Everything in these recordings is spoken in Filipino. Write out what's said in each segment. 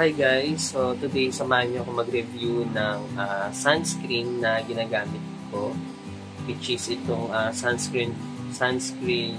Hi guys, so today samahan niyo ako mag-review ng uh, sunscreen na ginagamit ko which is itong uh, sunscreen sunscreen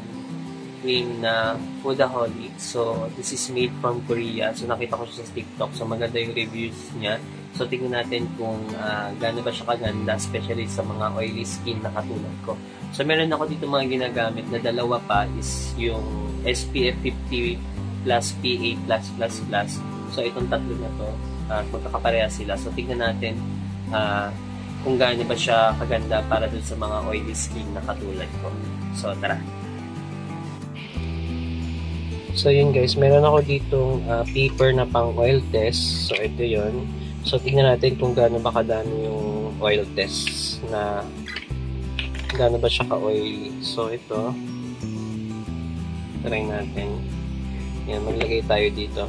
cream na Foodaholic. So this is made from Korea. So nakita ko siya sa TikTok. So maganda yung reviews niya. So tingnan natin kung uh, gaano ba siya kaganda especially sa mga oily skin na katulad ko. So meron ako dito mga ginagamit na dalawa pa is yung SPF 50 plus PA+++. So, itong tatlo na to, uh, magkakapareha sila. So, tignan natin uh, kung gaano ba siya kaganda para dun sa mga oily skin na katulad ko. So, tara. So, yun guys. Meron ako ditong uh, paper na pang oil test. So, ito yun. So, tignan natin kung gaano ba kadami yung oil test na gaano ba siya ka-oily. So, ito. Try natin. Yan, maglagay tayo dito.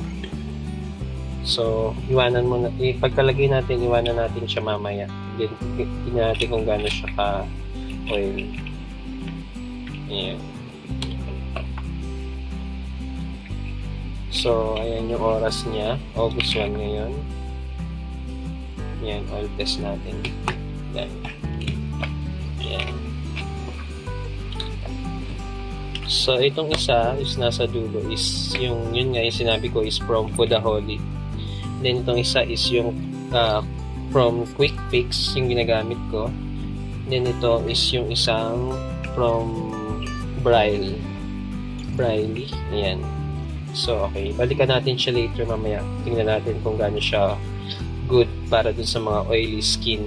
So, iwanan mo na, eh, pagkalagay natin, iwanan natin siya mamaya. Tingnan natin kung gaano siya ka-oil. Ayan. So, ayan yung oras niya. August 1 ngayon. Ayan, oil test natin. Ayan. Ayan. So, itong isa is nasa dulo is yung, yun nga yung sinabi ko is from Foodaholic. Then itong isa is yung uh, from Quick Fix yung ginagamit ko. Then ito is yung isang from Braille. Braille. Ayan. So, okay. Balikan natin siya later mamaya. Tingnan natin kung gaano siya good para dun sa mga oily skin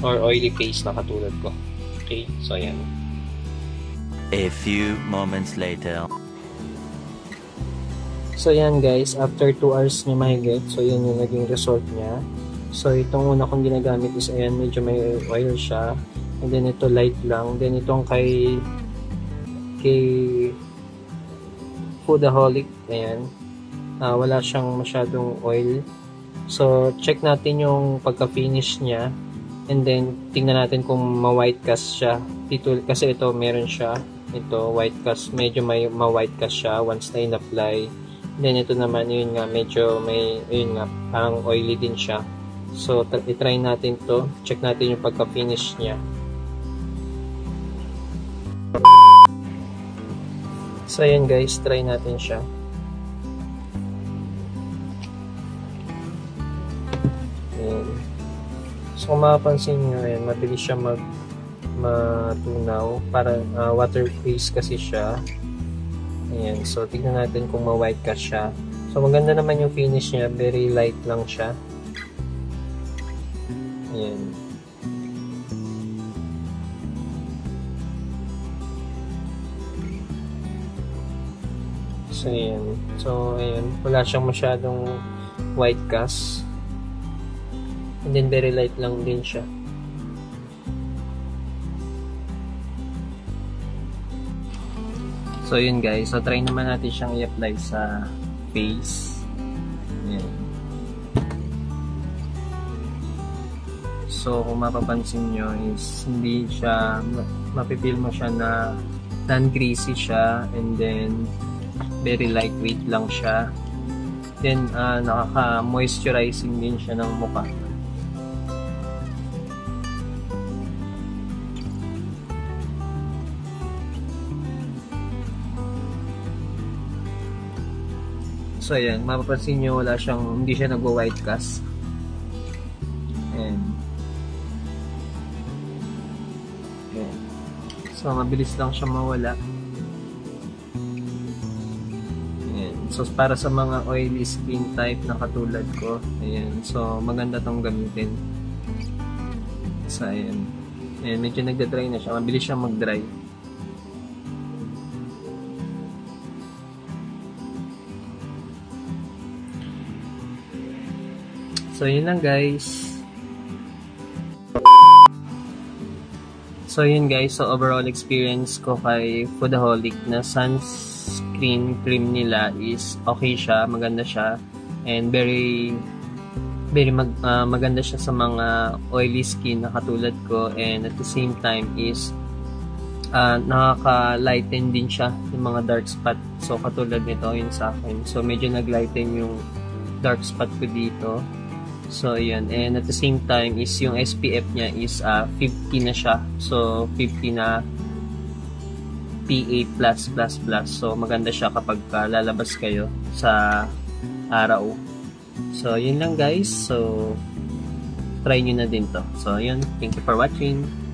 or oily face na katulad ko. Okay? So, ayan. A few moments later. So yan guys, after 2 hours niya mahigit, so yan yung naging result niya. So itong una kong ginagamit is ayan, medyo may oil siya. And then ito light lang. Then itong kay kay Foodaholic, ayan. Uh, wala siyang masyadong oil. So check natin yung pagka-finish niya. And then tingnan natin kung ma-white cast siya. Dito, kasi ito meron siya. Ito white cast, medyo may ma-white cast siya once na in-apply Then ito naman, yun nga, medyo may, yun nga, parang oily din siya. So, i-try natin to. Check natin yung pagka-finish niya. So, ayan guys, try natin siya. Ayan. So, kung mapapansin nyo, ayan, mabilis siya mag matunaw. Para uh, water face kasi siya. Ayan. So, tignan natin kung ma-white ka siya. So, maganda naman yung finish niya. Very light lang siya. Ayan. So, ayan. So, ayan. Wala siyang masyadong white cast. And then, very light lang din siya. So, yun guys. So, try naman natin siyang i-apply sa face. Yan. So, kung mapapansin nyo is hindi siya, mapipil mo siya na non-greasy siya and then very lightweight lang siya. Then, uh, nakaka-moisturizing din siya ng mukha. So, ayan. Mapapansin nyo, wala siyang, hindi siya nagwa-white cast. Ayan. Ayan. So, mabilis lang siya mawala. Ayan. So, para sa mga oily skin type na katulad ko, ayan. So, maganda tong gamitin. So, ayan. Ayan, medyo nagda-dry na siya. Mabilis siya mag-dry. So, yun lang guys. So, yun guys. So, overall experience ko kay Foodaholic na sunscreen cream nila is okay siya. Maganda siya. And very very mag, uh, maganda siya sa mga oily skin na katulad ko. And at the same time is uh, nakaka-lighten din siya yung mga dark spot. So, katulad nito yun sa akin. So, medyo nag-lighten yung dark spot ko dito. So, yun. And at the same time is yung SPF niya is uh, 50 na siya. So, 50 na PA++++. So, maganda siya kapag uh, lalabas kayo sa araw. So, yun lang guys. So, try nyo na din to. So, yun. Thank you for watching.